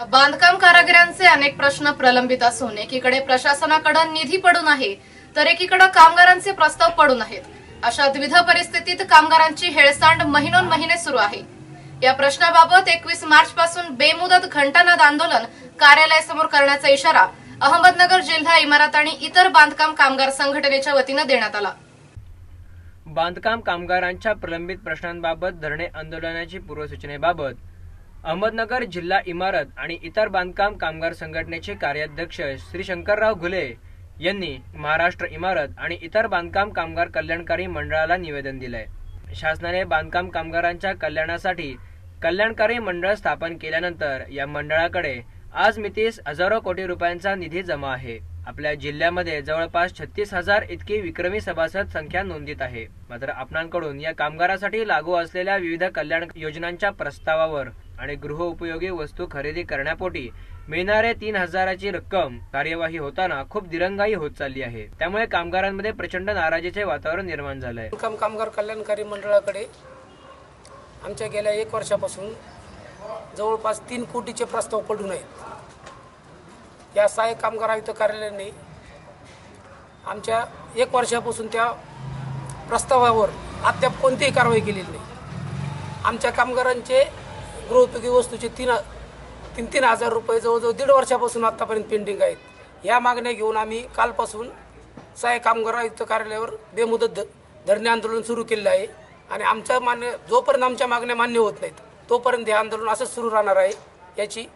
बांधकाम कारागिरांचे अनेक प्रश्न प्रलंबित असून एकीकडे प्रशासनाकडे निधी पडून आहे तर एकीकडे कामगारांचे प्रस्ताव पडून आहेत. अशा द्विध परिस्थितीत कामगारांची हेळसांड महिनोन महिने सुरू आहे. या प्रश्नाबाबत एकवीस मार्च पासून बेमुदत घंटानाद आंदोलन कार्यालयासमोर करण्याचा इशारा अहमदनगर जिल्हा इमारत आणि इतर बांधकाम कामगार संघटनेच्या वतीनं देण्यात आला. बांधकाम कामगारांच्या प्रलंबित प्रश्नांबाबत धरणे आंदोलनाची पूर्वसूचनेबाबत अहमदनगर जिल्हा इमारत आणि इतर बांधकाम कामगार संघटनेचे कार्याध्यक्ष श्री शंकरराव घुले यांनी महाराष्ट्र इमारत आणि इतर बांधकाम कामगार कल्याणकारी मंडळाला निवेदन दिलंय. शासनाने बांधकाम कामगारांच्या कल्याणासाठी कल्याणकारी मंडळ स्थापन केल्यानंतर या मंडळाकडे आज मितीस हजारो कोटी रुपयांचा निधी जमा आहे. आपल्या जिल्ह्यामध्ये जवळपास छत्तीस हजार इतकी विक्रमी सभासद संख्या नोंदीत आहे. मात्र आपणांकडून या कामगारासाठी लागू असलेल्या विविध कल्याण योजनांच्या प्रस्तावावर आणि गृहोपयोगी वस्तू खरेदी करण्यापोटी मिळणाऱ्या तीन हजाराची रक्कम कार्यवाही होताना खूप दिरंगाई होत चालली आहे. त्यामुळे कामगारांमध्ये प्रचंड नाराजीचे वातावरण निर्माण झालंय. बांधकाम कामगार कल्याणकारी मंडळाकडे आमच्या गेल्या एक वर्षापासून जवळपास तीन कोटीचे प्रस्ताव पडून आहेत. या सहाय्यक कामगार आयुक्त कार्यालयाने आमच्या एक वर्षापासून त्या प्रस्तावावर अद्याप कोणतीही कारवाई केलेली नाही. आमच्या कामगारांचे गृहउपयोगी वस्तूचे तीन तीन तीन हजार रुपये जवळजवळ दीड वर्षापासून आत्तापर्यंत पेंडिंग आहेत. या मागण्या घेऊन आम्ही कालपासून सहाय्य कामगार आयुक्त कार्यालयावर बेमुदत धरणे आंदोलन सुरू केलेलं आहे. आणि आमच्या मान्य जोपर्यंत आमच्या मागण्या मान्य होत नाहीत तोपर्यंत हे आंदोलन असंच सुरू राहणार आहे याची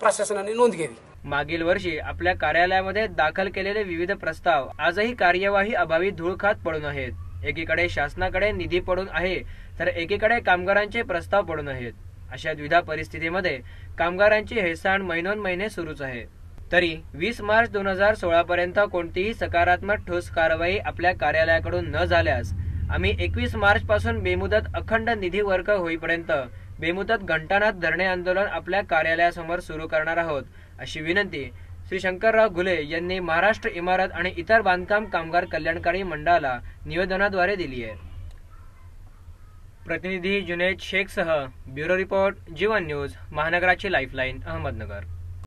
प्रशासनाने नोंद घ्यावी. मागील वर्षी आपल्या कार्यालयामध्ये दाखल केलेले विविध प्रस्ताव आजही कार्यवाही अभावी धूळ खात पडून आहेत. एकीकडे शासनाकडे निधी पडून आहे तर एकीकडे कामगारांचे प्रस्ताव पडून आहेत. अशा द्विधा परिस्थितीमध्ये कामगारांची हेळसांड महिनोन महिने सुरूच आहे. तरी वीस मार्च दोन हजार सोळा पर्यंत कोणतीही सकारात्मक ठोस कारवाई आपल्या कार्यालयाकडून न झाल्यास आम्ही एकवीस मार्च पासून बेमुदत अखंड निधी वर्ग होईपर्यंत बेमुदत घंटानाथ धरणे आंदोलन आपल्या कार्यालयासमोर सुरू करणार आहोत अशी विनंती श्री शंकरराव घुले यांनी महाराष्ट्र इमारत आणि इतर बांधकाम कामगार कल्याणकारी मंडळाला निवेदनाद्वारे दिली आहे. प्रतिनिधी जुनेद शेखसह ब्युरो रिपोर्ट जीवन न्यूज महानगराची लाईफलाईन अहमदनगर.